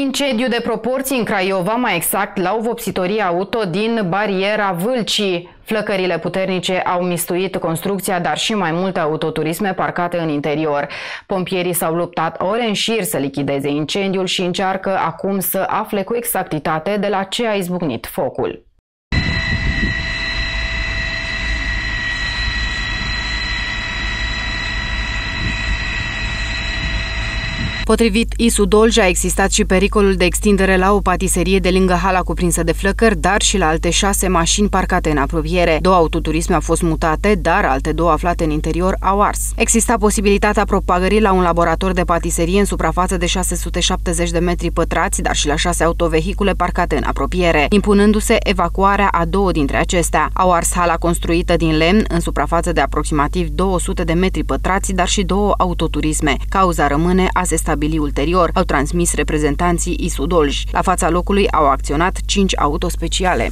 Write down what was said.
Incendiu de proporții în Craiova, mai exact la o vopsitorie auto din bariera Vâlcii. Flăcările puternice au mistuit construcția, dar și mai multe autoturisme parcate în interior. Pompierii s-au luptat ore în șir să lichideze incendiul și încearcă acum să afle cu exactitate de la ce a izbucnit focul. Potrivit ISU Dolj, a existat și pericolul de extindere la o patiserie de lângă hala cuprinsă de flăcări, dar și la alte șase mașini parcate în apropiere. Două autoturisme au fost mutate, dar alte două aflate în interior au ars. Exista posibilitatea propagării la un laborator de patiserie în suprafață de 670 de metri pătrați, dar și la șase autovehicule parcate în apropiere, impunându-se evacuarea a două dintre acestea. Au ars hala construită din lemn în suprafață de aproximativ 200 de metri pătrați, dar și două autoturisme. Cauza rămâne a se stabili ulterior, au transmis reprezentanții ISU Dolj. La fața locului au acționat cinci autospeciale.